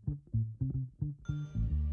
Stage jump.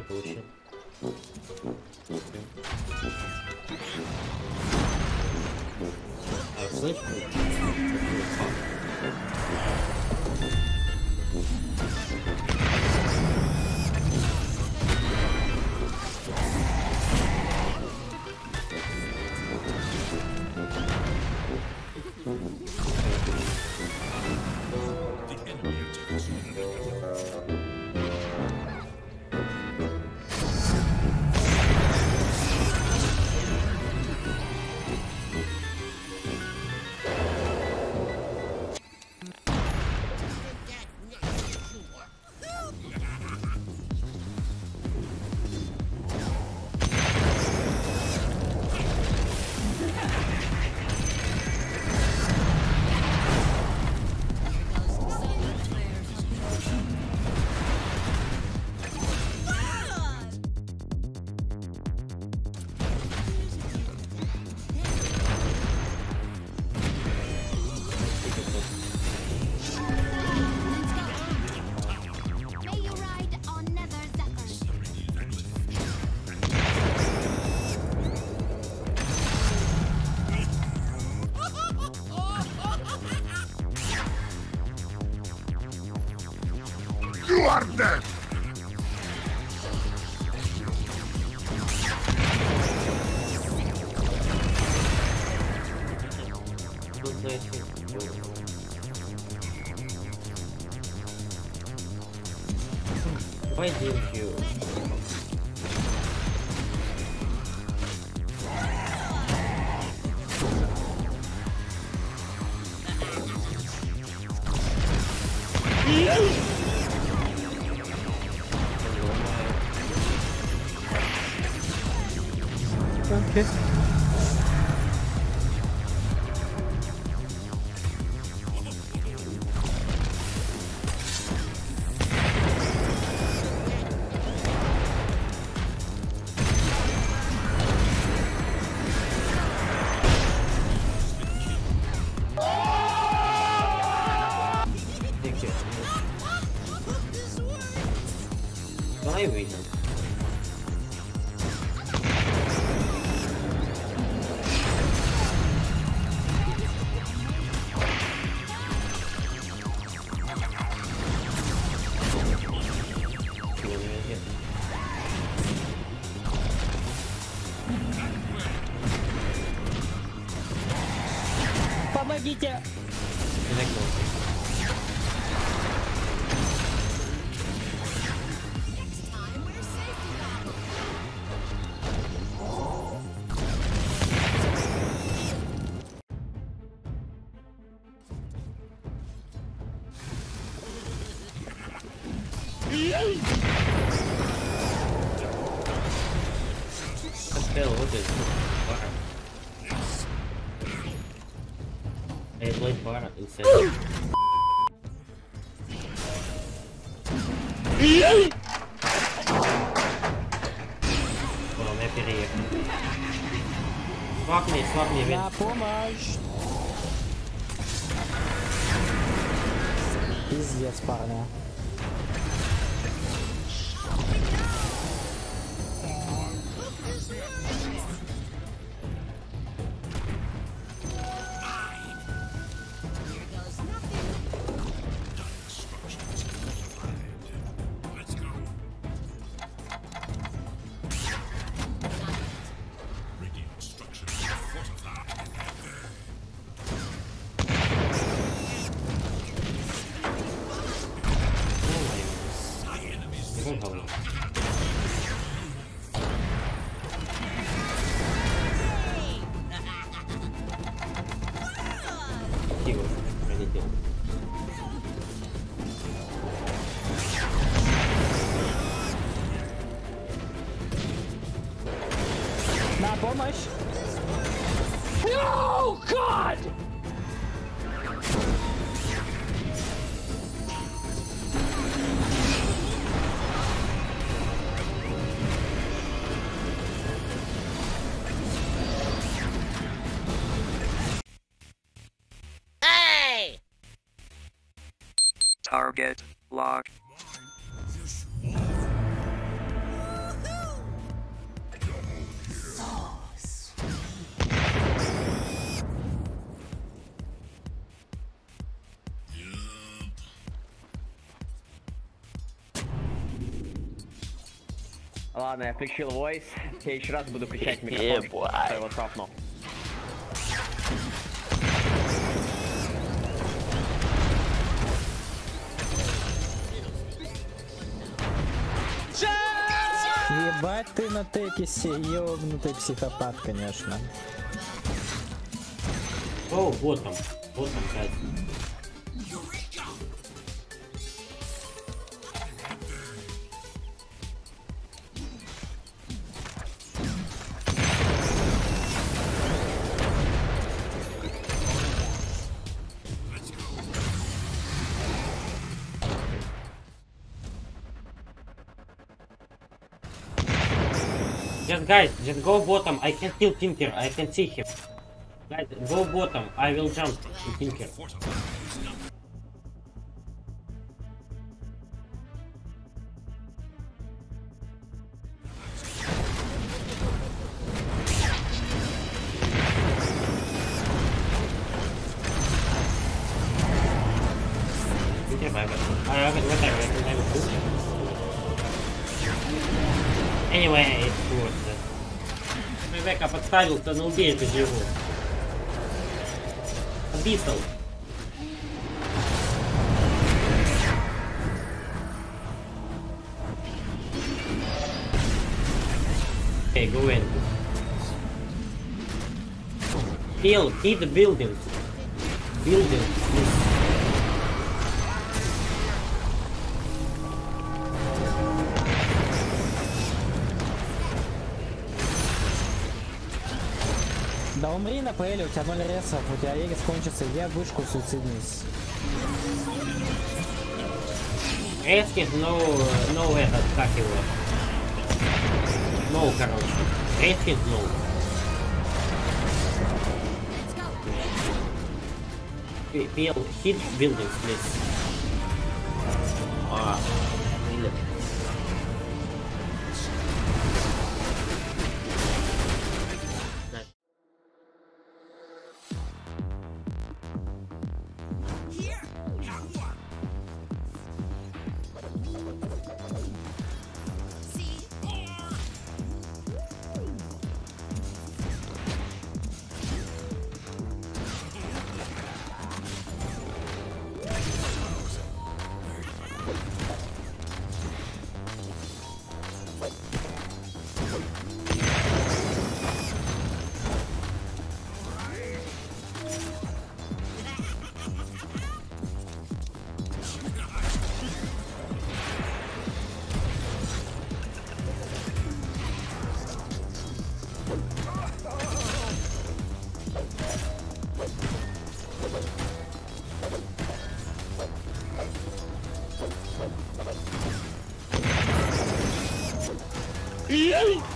получил. Why didn't you? Помогите! Connect What the hell? What is embora. Isso aí. Bom, né, swap me, swap me, vem. Ah, pô mais. Easy as né? push. No! God! Hey! Target Ладно, я включил voice. В следующий раз буду включать микрофон. Я его тропнул. Ебать ты на текисе, ёбнутый психопат, конечно. О, вот там. Вот там, блядь. Guys, just go bottom. I can kill Tinker. I can see him. Guys, go bottom. I will jump to Tinker. Ребекка подставил-то, ну убей эту живу. Бистл. Okay, go in. Kill, hit the buildings. Buildings, please. КПЛ, у тебя 0 ресов, у тебя Егис кончится, я вышку суициднись. Резкит, но, но этот, как его? Ноу, короче. Резкит, ноу. Пил, хит, билдинг, сплит. А. Ai!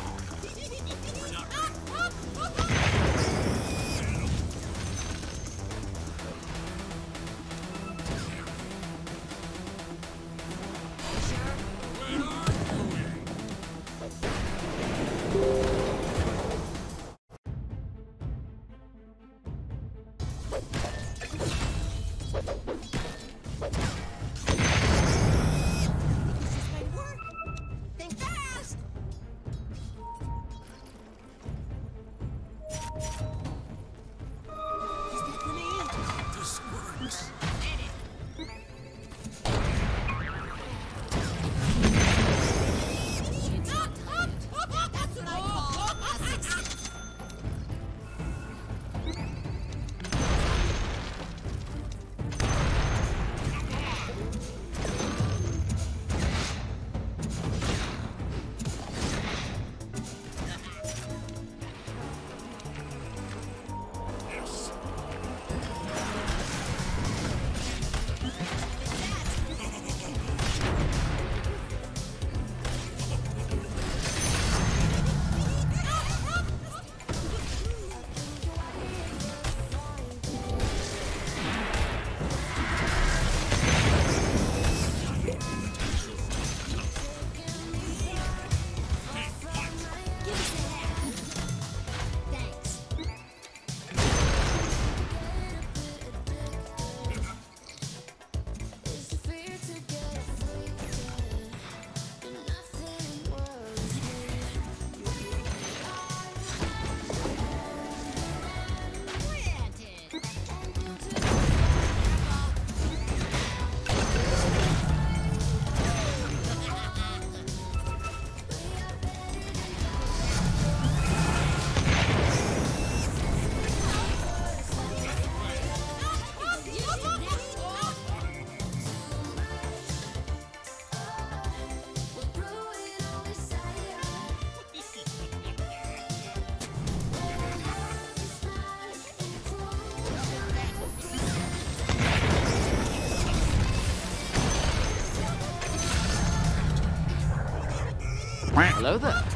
Hello there.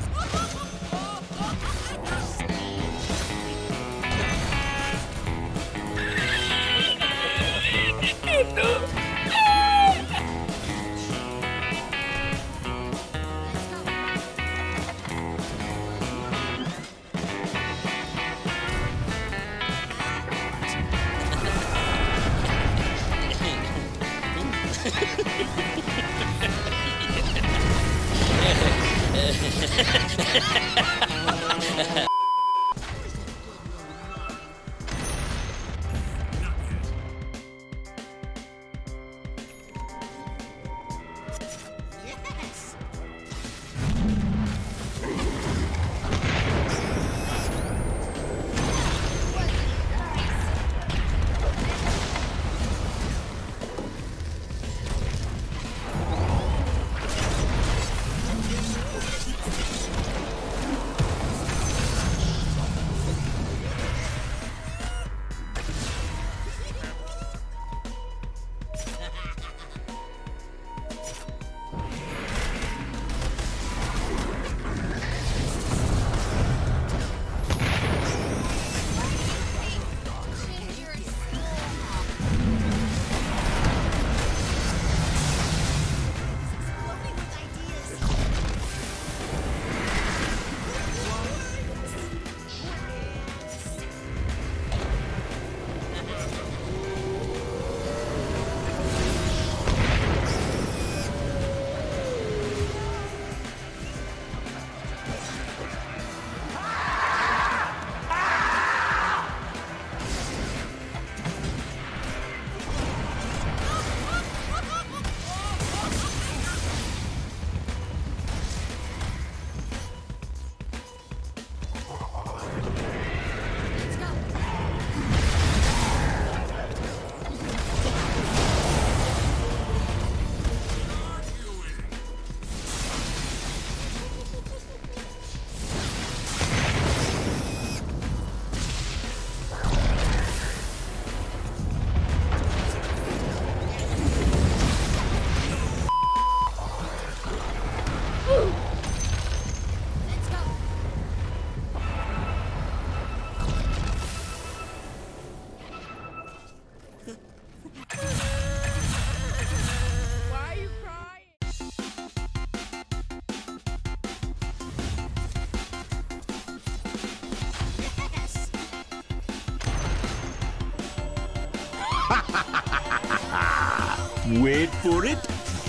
For it.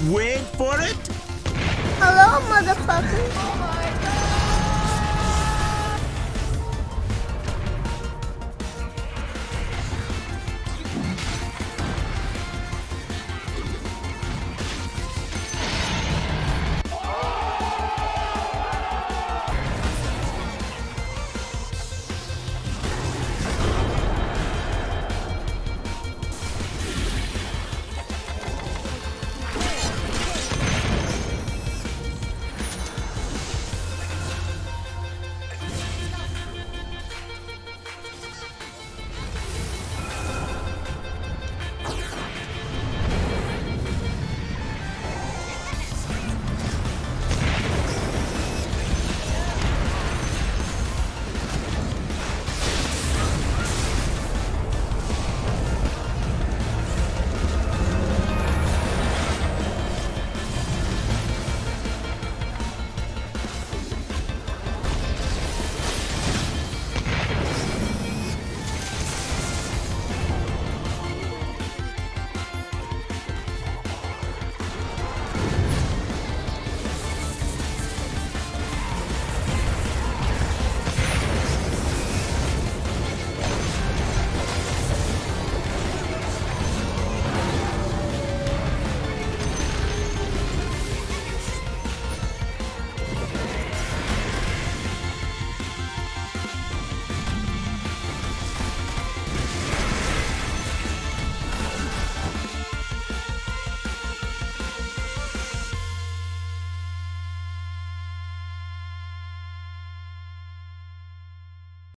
Wait for it. Hello, motherfucker.